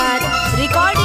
Siddhnath recording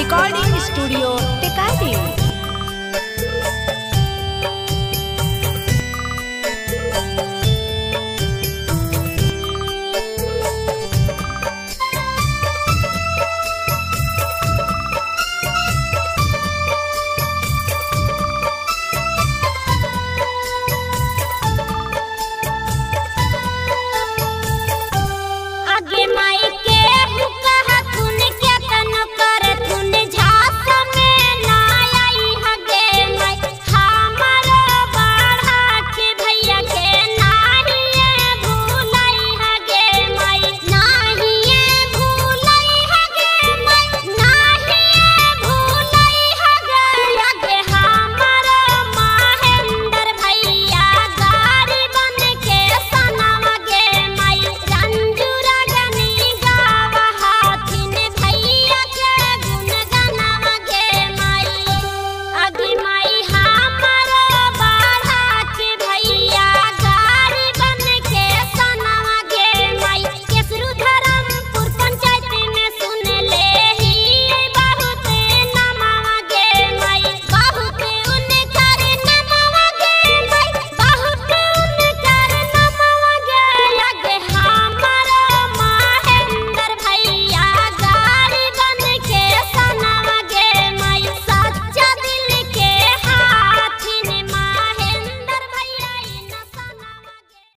Recording studio Tekadi.